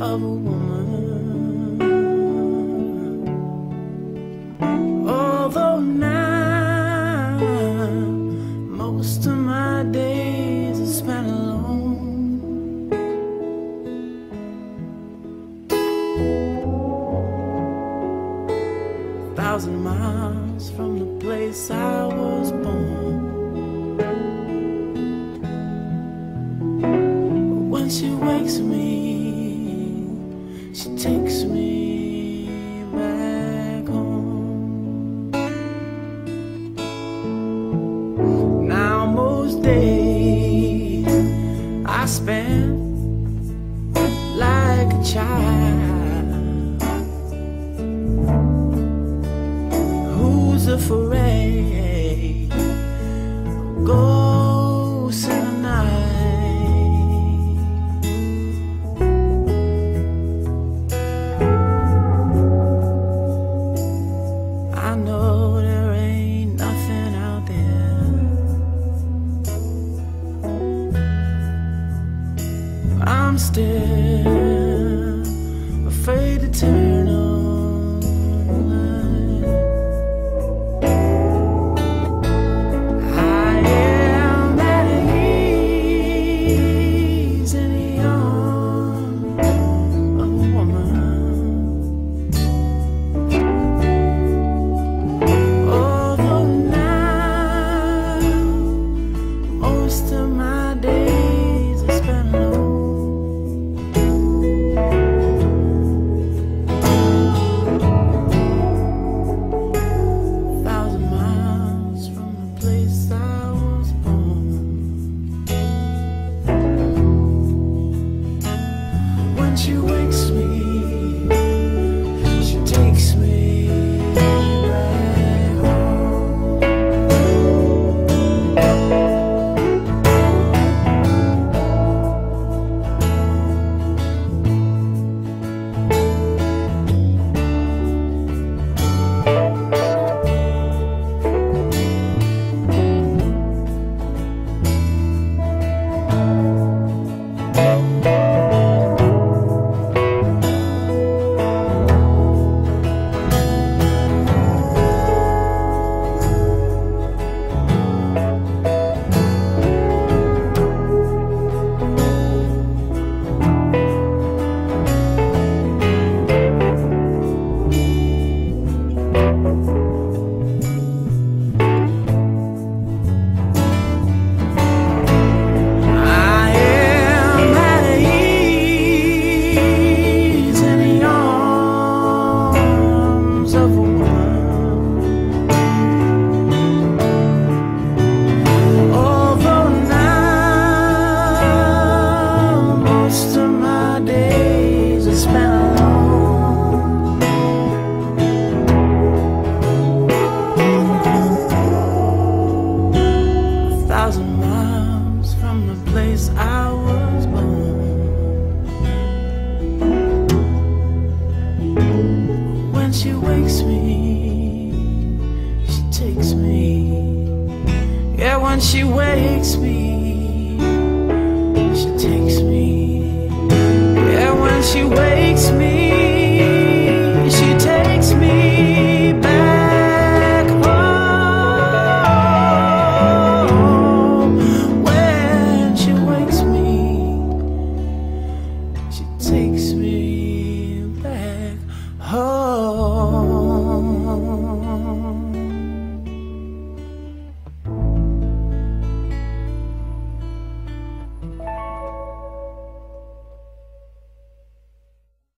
of a woman. Although now most of my days are spent alone, a thousand miles from the place I was born. When she wakes me most I'm still afraid to turn she wakes me, she takes me. Yeah, when she wakes me, she takes me. Yeah, when she wakes me, she takes me back home. When she wakes me, she takes me.